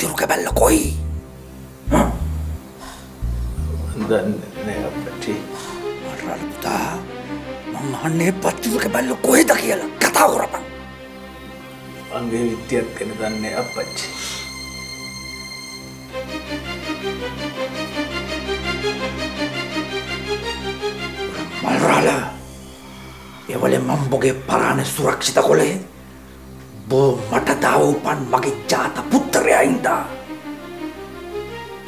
නිධානය පත්තිරු කැබැල්ල කොයි දන්නේ අපටි මල්රාල පුතා මං අන්නේ පත්තිරු කැබැල්ල කොහෙද කියලා කතා කරපන් අන්ගේ විත්‍යයක් කෙන දන්නේ අපච්චි මල්රාල එවල මම්බොගේ පරාණ සුරක්ෂිත කොළේ බෝ මට දාවූපන් මගේ ජාත පුත්තරයයින්දා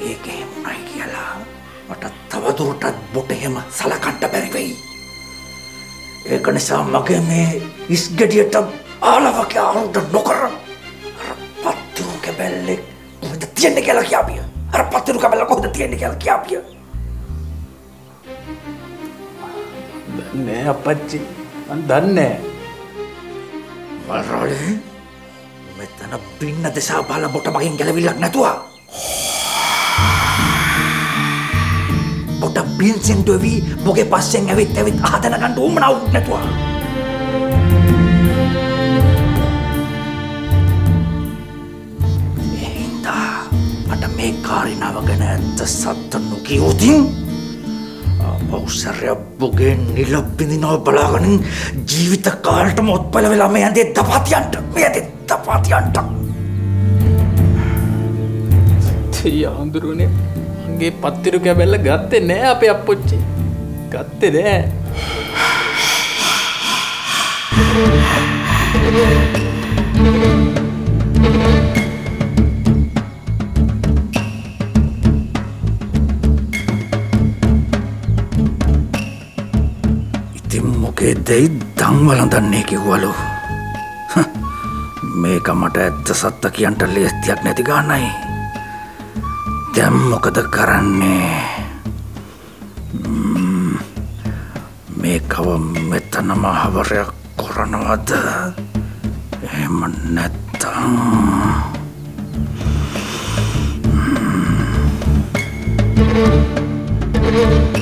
ඒක එමුණයි කියලා මට තවදුරටත් බොට එහෙම සලකන්ට බැරිවෙයි ඒක නිසා මගේ මේ ඉස්ගෙඩියට ආලවක ආරුට නොකර අර පත්තුරු කැබැල්ලෙ කොහෙද තියෙන්නේ කියලා කියාපිය. අර පත්තුරු කැබැල්ල කොහෙද තියෙන්නේ කියලා කියාපිය. දන්නේ අපච්චි මන් දන්නේ වල්රෝලේ මෙතන පින්න දෙසා බල බොට මගින් ගැලවිල්ලක් නැතුව. බොට පින්සෙන්ටුවී බොගේ පස්සෙන් ඇවිත් ඇවිත් ආදනගන්ට උමනාවත් නැතුව. එහින්දා මට මේ කාරිනාව ගැන ඇත්ත සත්ත නොකියෝතින් පෞසරය බොගේ නිලබ්බිඳිනව බලාගනින් ජීවිත කාලට මොත්පල වෙලා මේ ඇදේ දපාතියන්ට මේ ඇදේ දපාතියන්ට. තෙය හඳුරුවනේ මගේ පත්තිරු කැබැල්ල ගත්තේ නෑ අපේ අපපොච්චි. ගත්තේ නෑ. ඉතින් මොකේ දෙයි දංවලඳන්නේ කිව්වලු. මේක මට ඇත්ත සත්ත කියන්ට ලේස්තියක් නැති ගන්නයි දැම් මොකද කරන්නේ? ම්ම්, මේකව මෙතනම හවරයක් කොරනවද? එම නැත්තං පුළුවන්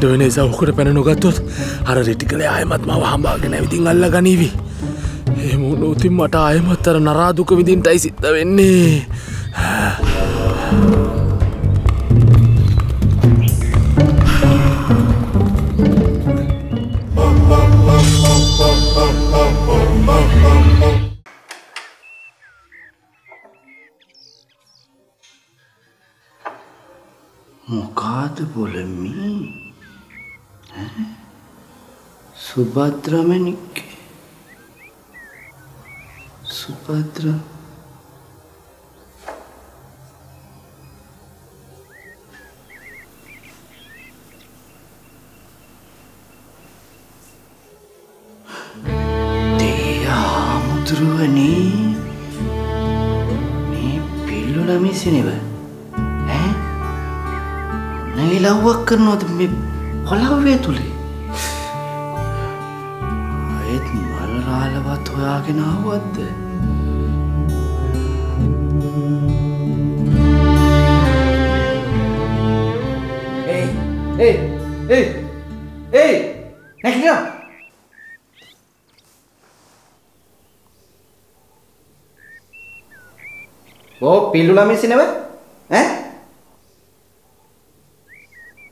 තරක්මට වෙන සවකට පැන නොගත්තොත් අර රිටි කළ අයමත් මව හම්බාගෙන ඇවිතින් අල්ල ගනීවී. එම නෝතින් මට අයමත්තර නරාදුක විදින්ටයි සිද්ධ වෙන්නේ. මොකාද බොලමි සුභද්‍රමනික්කේ සුපද්‍ර දෙයාමුදුරුවනේ මේ පිල්ලු ළමිසිනෙව ඈ? නැගිලව්වක් කරනවද මේ පොළව්වේ තුළේ අයත් මල් රාලවත් හොයාගෙන ආවද්ද? Hey, hey, hey, hey, නැගිටිනවා. ඕ පිල්ලු ළමිසිනව ඈ?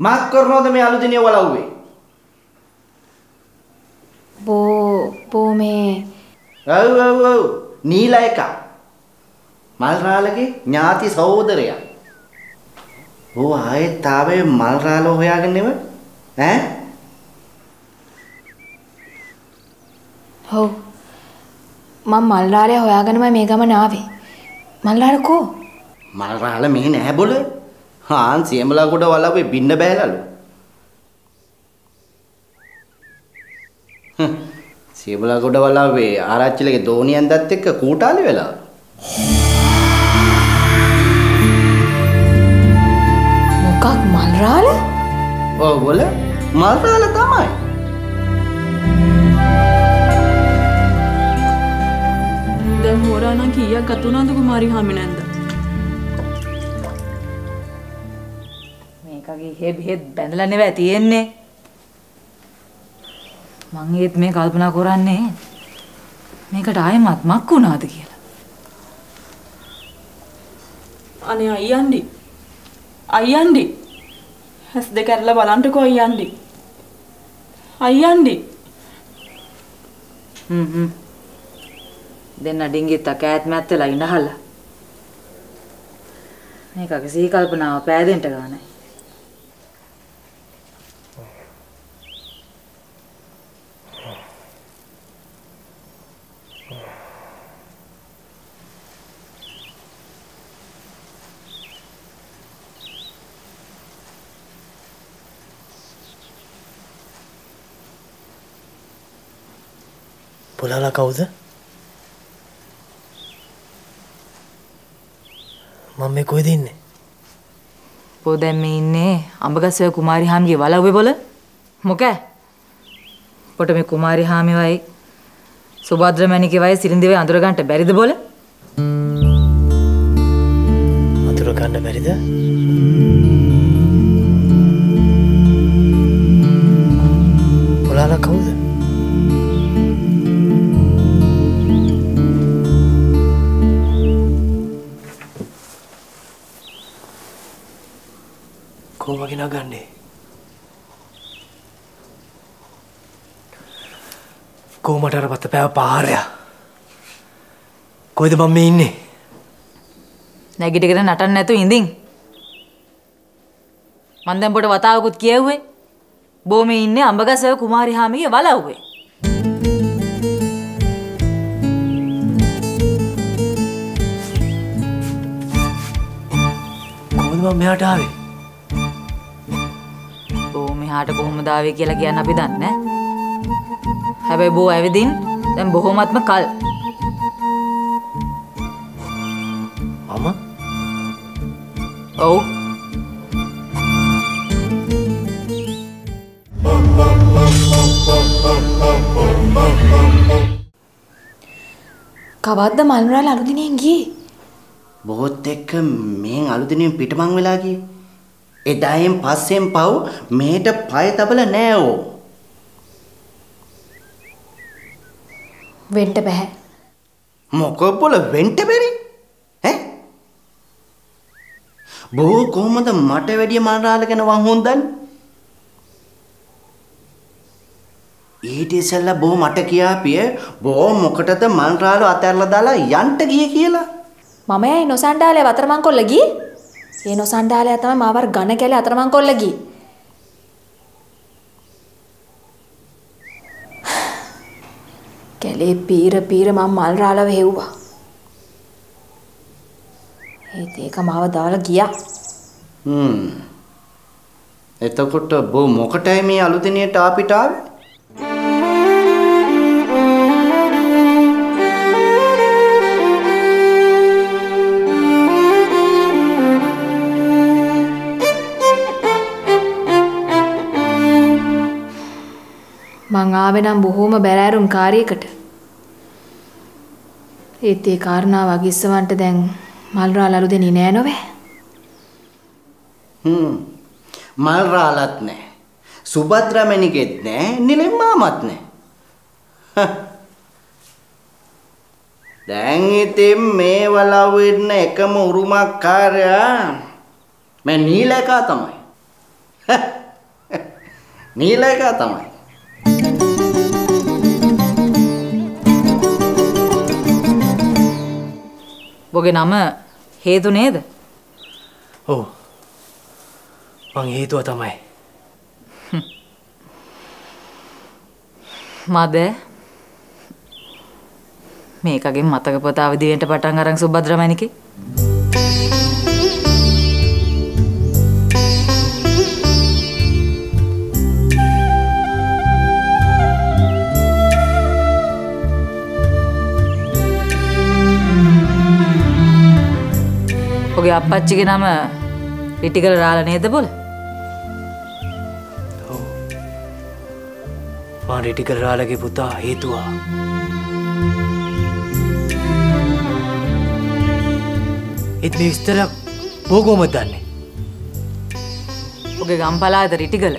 මාක් කරනවද මේ අලුදිනිය වලව්වේ බෝ බෝ මේ ඔව් ඔව් ඔව් නීල එක මල්රාලගේ ඥාති සහෝදරයා ඕ ආයෙත් ආවේ මල්රාල හොයාගෙන නෙව ඈ ඔව්. මම මල්රාලය හොයාගෙනමයි මේ ගමන ආවේ. මල්රාල කෝ? මල් රාල මේ නෑ බොල. හාන් සියමලා කොට වලවේ බින්න බෑලලු. හ්ම්. සියමලා කොට වලවේ ආරච්චිලගේ දෝනියන් දත් එක්ක කූටාලි වෙලා. මොකක් මල්රාල? ඔව් බොල මල් රාල තමයි. දැන් හෝරානම් කීයක් ගතුනාද කුමාරි හාමිනන්ද මේකගේ හෙ බෙහෙත් බැඳලා නෙවෙයි තියෙන්නේ. මං ඒත් මේ කල්පනා කරන්නේ මේකට ආයෙමත් මක් වුණාද කියලා. අනේ අයියන්ඩි අයියන්ඩි හැස් දෙක ඇරලා බලන්ටකෝ අයියන්ඩි අයියන්ඩි හ්ම් හ්ම්. දෙන්න ඩිංගිත් අකෑත් මැත්තලා ඉඳහලා. මේකගේ සිහි කල්පනාව පෑදෙන්න ගානයි. පුලාලා කවුද? මම මේ කොහෙද ඉන්නේ? පෝ දැන් මේ ඉන්නේ අඹගස්සය කුමාරි හාමිගේ වලව්වේ බොල මොකෑ? පොට මේ කුමාරි හාමිවයි සුභද්‍රමණිකවයි සිරින්දිවයි අඳුර ගන්නට බැරිද බොල? අතුර ගන්න බැරිද? පුලාලා කවුද කෝමගෙන ගන්නේ කෝමට අර පත පැව පාරයා? කොයිද මම මේ ඉන්නේ? නැගිටගෙන නටන්න නැතුව ඉඳින්. මං දැන් පොට වතාවකුත් කියෙව්වේ. බෝමේ ඉන්නේ අඹගසව කුමාරි හාමිගේ වලව්වේ. කොහොමද මම මෙහාට ආවේ මෙහාට කොහොමද ආවේ කියලා කියන්න අපි දන්නේ හැබැයි බෝ ඇවිදින් දැන් බොහොමත්ම කල් මම ඔව් කවද්ද මල්රාල අලුදිනෙන් ගියේ? බොහොත් එක්ක මෙන් අලුදිනින් පිටමං වෙලා ගියේ. එදායෙන් පස්සෙන් පව් මේට පය තබල නෑ ඕ. වෙන්න බෑ. මොකබොල වෙන්ට බැරි ඈ බෝ කොහොමද මට වැඩිය මනරාල ගැන වන් හොන්දන්නේ ඊට ඉස්සෙල්ලා බෝ මට කියාපිය බෝ මොකටද මන්රාල අතැරලා දාලා යන්ට ගියේ කියලා මම යයි නොසන්ඩාලේ අතරමං කොල්ල ගියේ. ඒ නොසන්ඩාලය තමයි මාවර ඝන කැලේ අතරමං කොල්ල ගියේ. කැලේ පීර පීර මම මල් රාලව හෙව්වා. ඒත් ඒක මාව දාලා ගියා. හ්ම් එතකොට බෝ මොකටයි මේ අලුදිනියට ආපිට ආවේ මං ආවේ නම් බොහොම බැරෑරුම් කාර්යයකට. ඒත් ඒ කාරණාව අගිස්සවන්ට දැන් මල්රාල අලුදෙනී නෑ නොවේ. හ්ම් මල් රාලත් නෑ සුභද්‍රමණිකෙත් නෑ නිලෙම් මාමත් නෑ හ්. දැන් ඉතින් මේ වලව් ඉන්න එකම උරුමකාරයා මේ නීලකා තමයි හ්. නීලකා තමයි බොගේ නම හේතු නේද? ඔව්. මං හේතුව තමයි. මද? මේකගෙන් මතක පොත අවදිවෙන්ට පටන් අරන් සුබද්‍රමණිකේ ඔගේ අප්පච්චිගේ නම රිටිකල රාල නේද බොල? මා රිටිකල් රාලගේ පුතා හේතුවා. එත් මේ විස්තරක් බෝගෝමත් දන්නේ? ඔගේ ගම්පලාද රිටිකල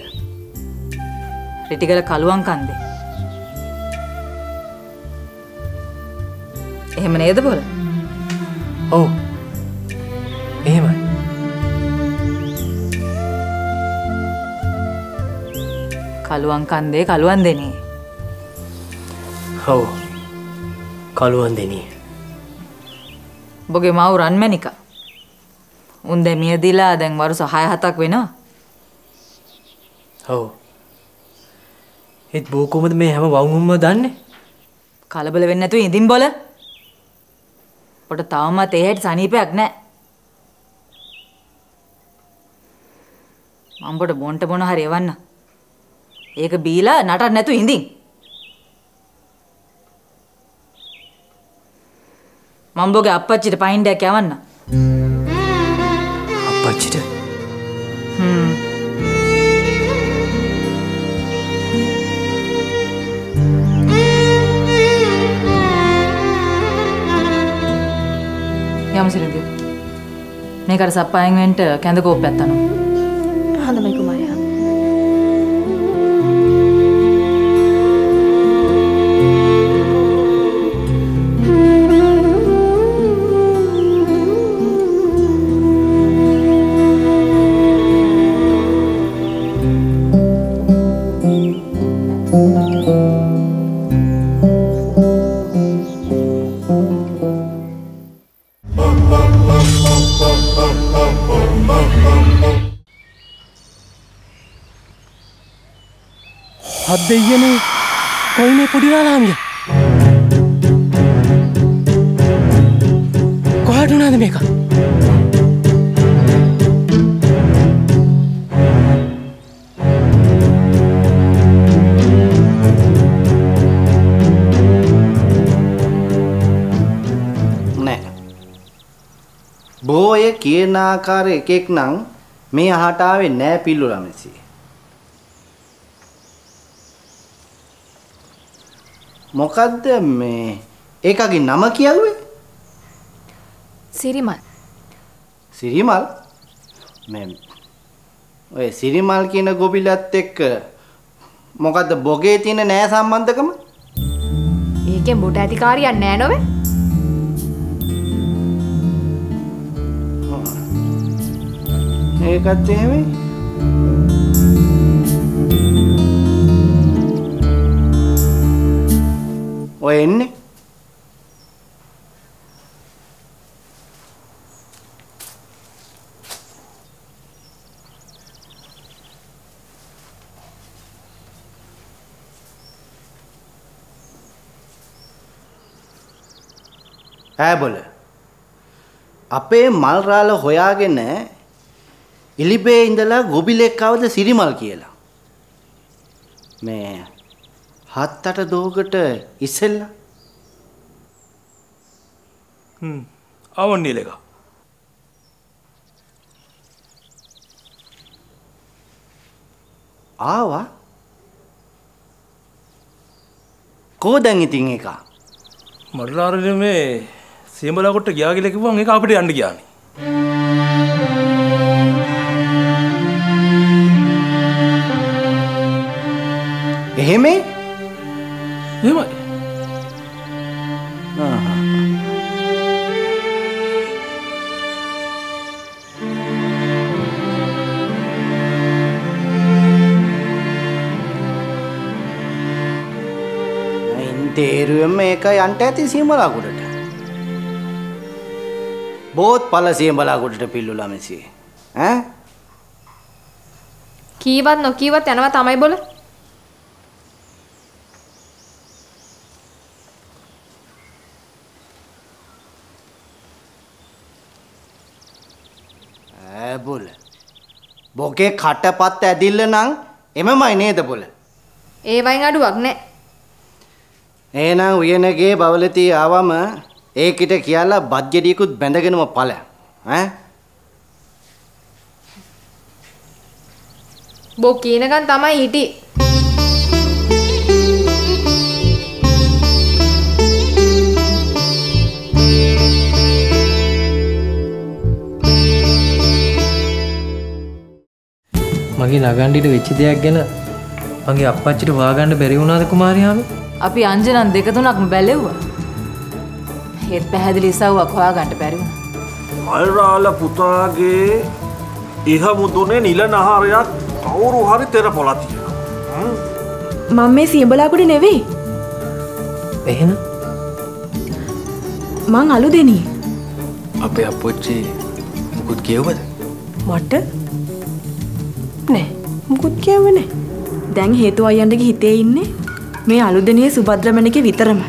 රිටිකල කළුවන් කන්දේ. එහෙම නේද බොල? ඔව් කළුවන් කන්දේ කළුවන් දෙනේ. ඔව් කළුවන් දෙනී. බොගේ මව් රන්මැනික උන් දැ මියදිලා දැන් වරු සහය හතක් වෙනවා. ඔව් ඒත් බෝකොමද මේ හැම වවුම්ම දන්නේ? කලබල වෙන්න ඇතු ඉදින් බොල. පොට තවමත් ඒහැට සනීපයක් නෑ. මම්පොට බොන්ට බොන හරි එවන්න ඒක බීලා නටත් නැතු ඉඳින්. මම්බෝගේ අපච්චිට පයින්ඩයක් යවන්න. අපච්චිට හ්ම්. යමු සිරිඳිය මේකට සප්පායෙන් වෙන්ට කැඳ කෝප්පයක් තනවා හොඳමයි කුමාරයා. හත් දෙයනේ කොයිනේ පොඩිරාලාමිය කොහට වනාද මේක නෑ. බෝය කියන ආකාර එකෙක් නම් මේ අහට ආවේ නෑ පිල්ලු ළමසි. මොකද්ද මේ ඒකගේ නම කියුවේ? සිරිමල්. සිරිමල් මේ ඔය සිරිමල් කියන ගොබිලත් එක්ක මොකද්ද බොගේ තියෙන නෑ සම්බන්ධකම? ඒකෙන් බුට ඇතිකාරියක් නෑ නොවේ? ඒකත් එහෙමයි. ඔය එන්නේ? ඈබොල අපේ මල් රාළ හොයාගෙන ඉලිබේ ඉඳලා ගොබිලෙක් කවද සිරිමල් කියලා. මේ හත් අට දෝකට ඉස්සෙල්ලා අවන්නේලක ආවා. කෝ දැන් ඉතින් එක මටලාරන මේ සියඹලකොට ගයාගලකිවන් එක අපිට යන්න ගයානි. එහෙමේ එමයි තේරුවම ඒක යන්ට ඇති සියමලාකුඩට බෝත් පල සියඹලාකුඩට පිල්ලු ළමසි. ඈ? කීවත් නොකීවත් යනවා තමයි බොල. බොල. බොගේ කටපත් ඇදිල්ල නං එමමයි නේද බොල. ඒ වයින් අඩුවක් නෑ. ඒනම් උයනගේ බවලතිී ආවම ඒකිට කියලා බද්ගෙඩියකුත් බැඳගෙනම පල ඈ බෝ කියනකන් තමයි හිටි. මගේ නගණ්ඩිට වෙච්චි දෙයක් ගැන මගේ අපච්චිට වාගන්න බැරි වුණාද කුමාරයාම අපි අංජනන් දෙක තුනක්ම බැලෙව්වා. ඒත් පැහැදිලි ඉසව්වක් හොයාගන්න බැරි වුණා. මල්රාල පුතාගේ ඉහ මුදුනේ නිල නහරයක් කවුරු හරි තෙර පොලා තියෙනවා. මං මේ සියඹලාකුට නෙවෙයි එහෙන මං අලු දෙනී අපේ අපොච්චි මුකුත් කියවද මට නෑ මුකුත් කියවන දැන් හේතු අයන්ටගේ හිතේ ඉන්නේ මේ අලුදනය සුභද්‍රමණක විතරම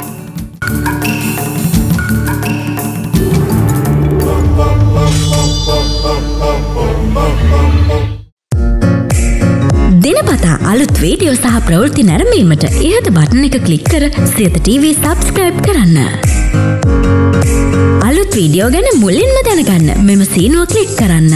දෙනපතා අලුත් වීඩියෝ සහ ප්‍රවෘත්ති නැරඹීමට ඉහත බටන එක කලික් කර සියත TV සබස්ක්‍රයිබ් කරන්න. අලුත් වීඩියෝ ගැන මුලින්ම දැනගන්න මෙම සීනුව කලික් කරන්න.